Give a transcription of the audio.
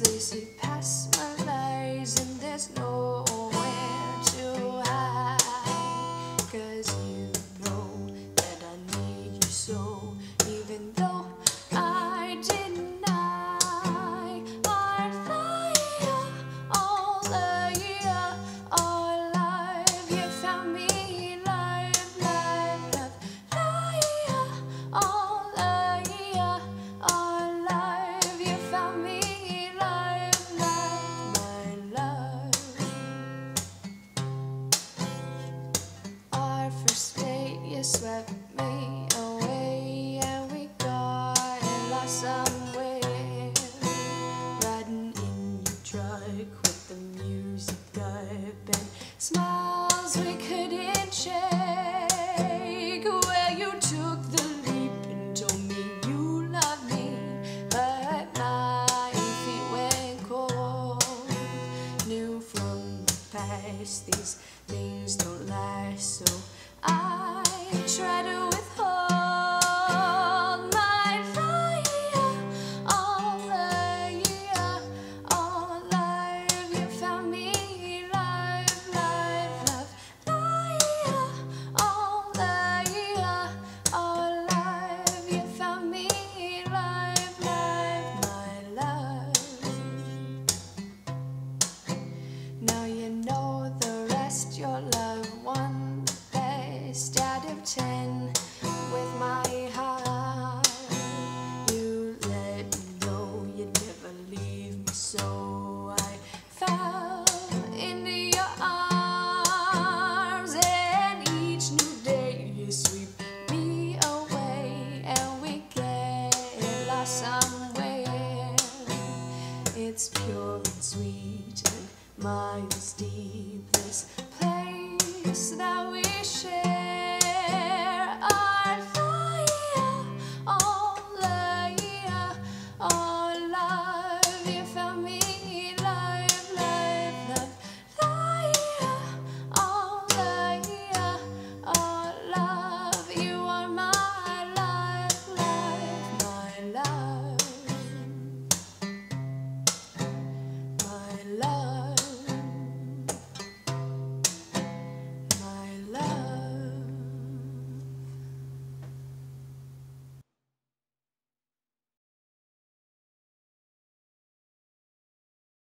they see. These love won the best out of ten with my heart. You let me know you'd never leave me, so I fell into your arms, and each new day you sweep me away, and we get lost somewhere. It's pure and sweet and mine is deep. This